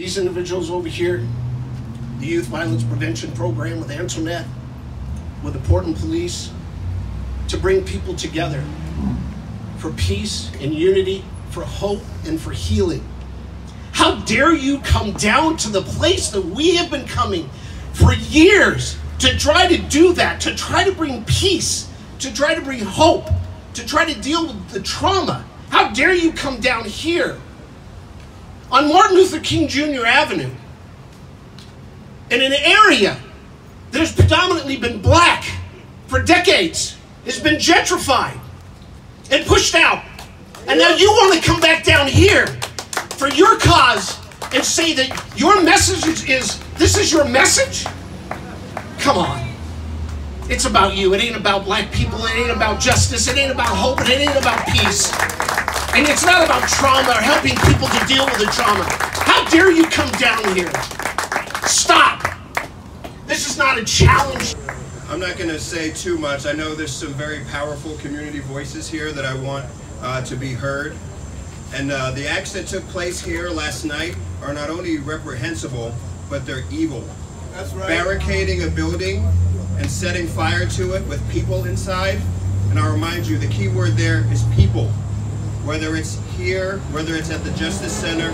These individuals over here, the Youth Violence Prevention Program with Antoinette, with the Portland Police, to bring people together for peace and unity, for hope and for healing. How dare you come down to the place that we have been coming for years to try to do that, to try to bring peace, to try to bring hope, to try to deal with the trauma. How dare you come down here on Martin Luther King Jr. Avenue in an area that has predominantly been black for decades, has been gentrified and pushed out. And now you want to come back down here for your cause and say that your message is, is this is your message? Come on. It's about you. It ain't about black people. It ain't about justice. It ain't about hope. It ain't about peace. And it's not about trauma or helping people to deal with the trauma. How dare you come down here? Stop. This is not a challenge. I'm not going to say too much. I know there's some very powerful community voices here that I want uh, to be heard. And uh, the acts that took place here last night are not only reprehensible, but they're evil. That's right. Barricading a building and setting fire to it with people inside. And I'll remind you, the key word there is people. Whether it's here, whether it's at the Justice Center,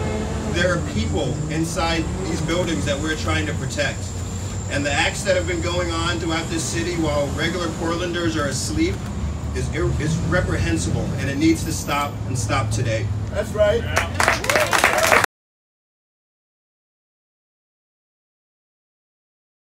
there are people inside these buildings that we're trying to protect. And the acts that have been going on throughout this city while regular Portlanders are asleep is, is reprehensible and it needs to stop and stop today. That's right.